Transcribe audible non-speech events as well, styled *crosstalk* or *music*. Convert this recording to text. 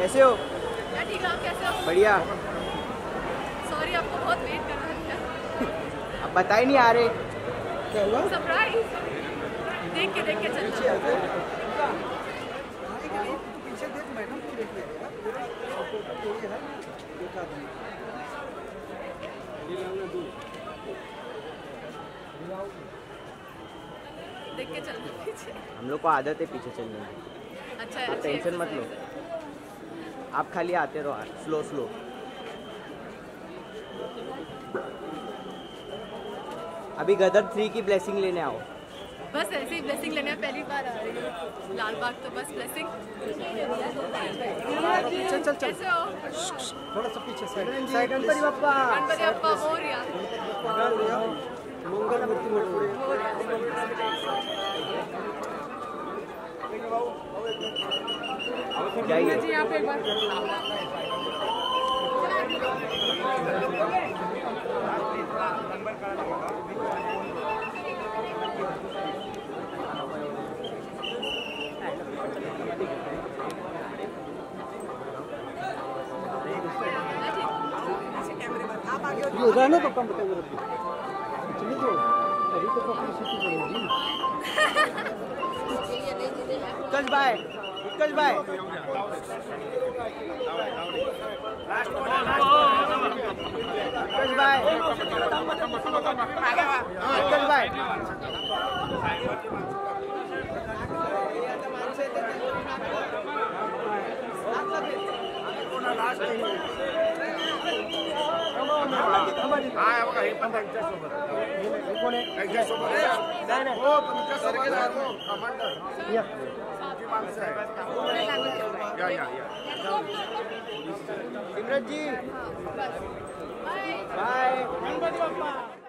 कैसे हो? ठीक हूँ आप कैसे हो? बढ़िया। सॉरी आपको बहुत वेट कर रहा था। *laughs* अब बता ही नहीं आ रहे। क्या हुआ? सरप्राइज़ देख के देख के चलना। पीछे देख मैडम की देख लेगा ये है देखा देख के चलना पीछे। हम लोग को आदत है पीछे चलने की अच्छा टेंशन मत लो। है। आप खाली आते रहो स्लो स्लो अभी गदर थ्री की ब्लेसिंग लेने आओ। बस ऐसे ही ब्लेसिंग लेने पहली बार आ रही हूँ। लाल बाग तो बस ब्लेसिंग चल चल चल। थोड़ा सा पीछे साइड साइड गणपति बाप्पा गणपति अप्पा मोरिया मंगल मूर्ति जाइए। यहाँ पे एक बार ये हो। ना तो कम बताइए વિકલભાઈ વિકલભાઈ વિકલભાઈ કોને એકસો નહીં નહીં ઓ પંચાસ કમાન્ડર सिमरत जी। बाय गणपति बापा